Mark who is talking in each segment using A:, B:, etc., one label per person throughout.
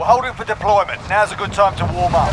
A: We're holding for deployment. Now's a good time to warm up.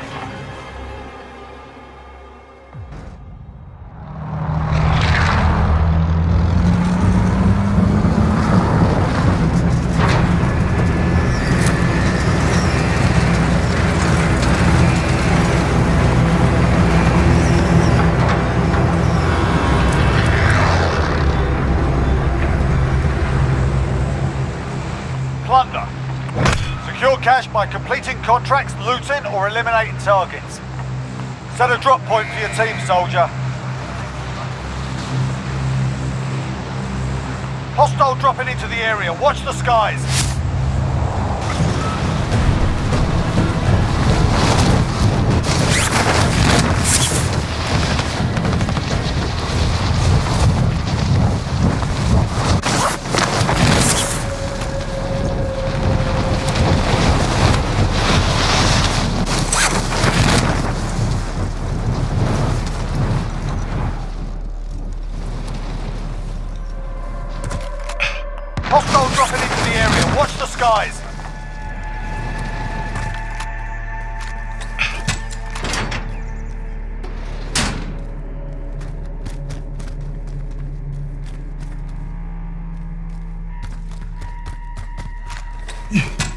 A: Cash by completing contracts, looting, or eliminating targets. Set a drop point for your team, soldier. Hostile dropping into the area. Watch the skies.
B: Yeah.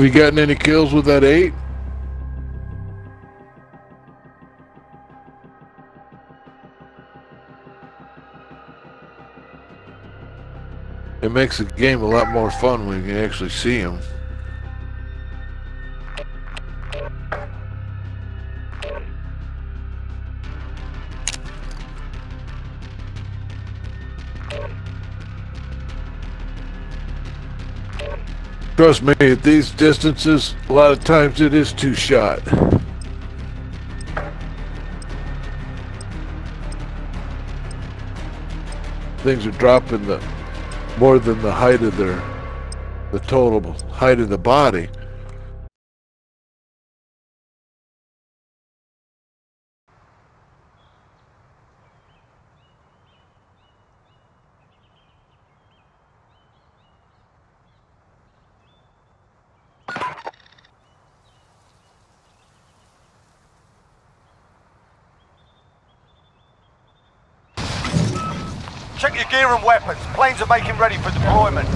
B: have you gotten any kills with that eight? It makes the game a lot more fun when you can actually see them. Trust me, at these distances, a lot of times it is two shot. Things are dropping the more than the height of their the total height of the body.
A: Check your gear and weapons. Planes are making ready for deployment.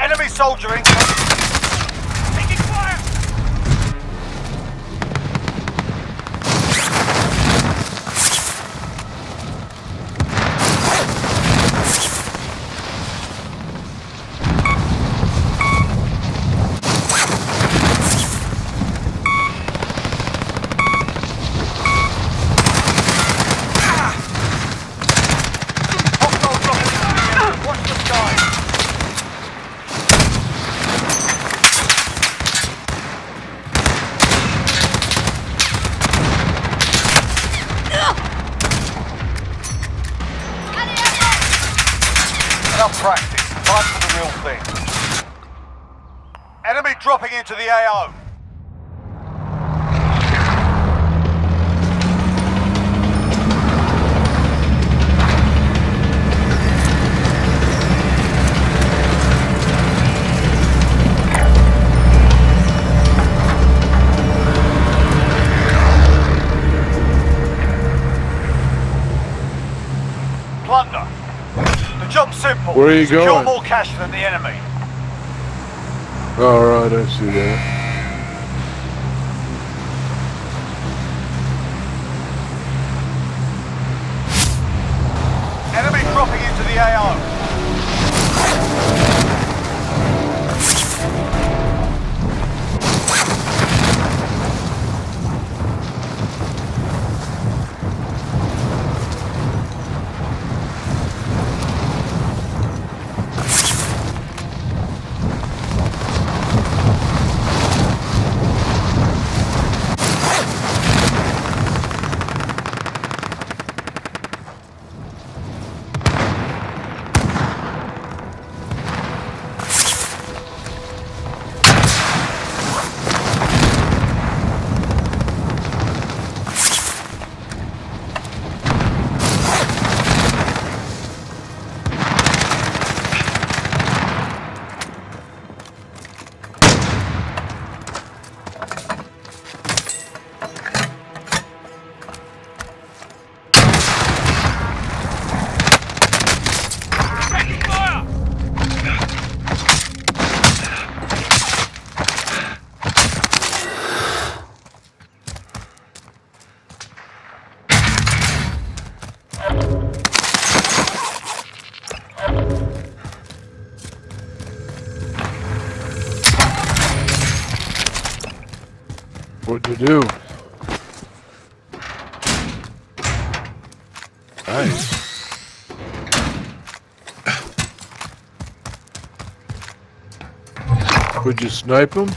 A: Enemy soldier incoming. Taking fire! Hostile dropping into the area. Watch the sky. Enough practice. Time for the real thing. Enemy dropping Plunder. The job's simple.
B: Where are you
A: Secure
B: going?
A: more cash than the enemy.
B: Oh, Alright, I see that. What'd you do? Nice. Would you snipe him?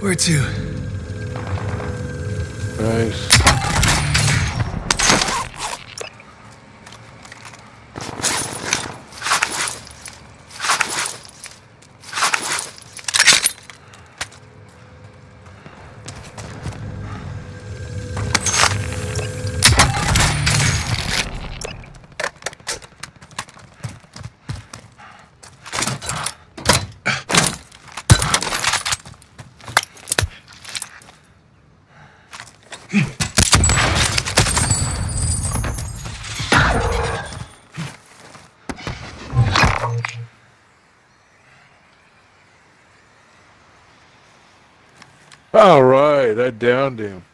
C: Where to?
B: Nice. All right, I downed him.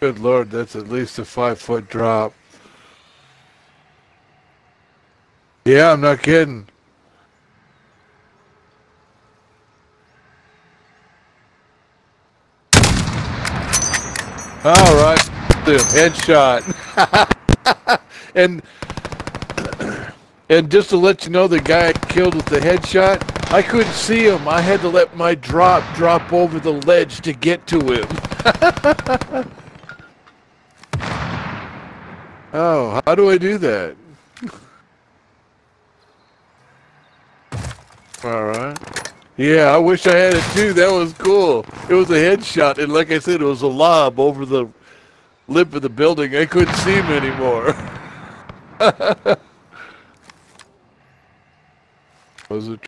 B: Good lord, that's at least a five foot drop. Yeah, I'm not kidding. All right, headshot. and and just to let you know, the guy I killed with the headshot, I couldn't see him. I had to let my drop drop over the ledge to get to him. oh, how do I do that? All right. Yeah, I wish I had it too. That was cool. It was a headshot, and like I said, it was a lob over the lip of the building. I couldn't see him anymore. was a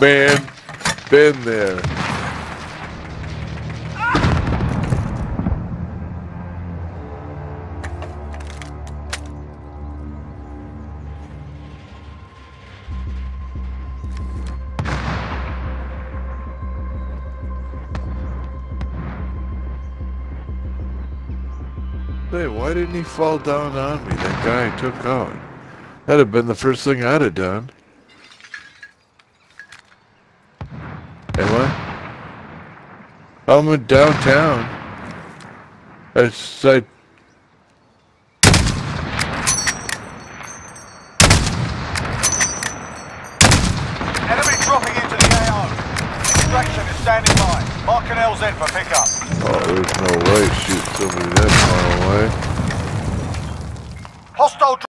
B: Man, been there. Hey, why didn't he fall down on me? That guy I took out. That'd have been the first thing I'd have done. Hey, what? I'm in downtown. It's I.
A: Enemy dropping into the AO. Extraction is standing by. Mark an LZ for pickup.
B: Oh, there's no way shoot somebody that far away.
A: Hostile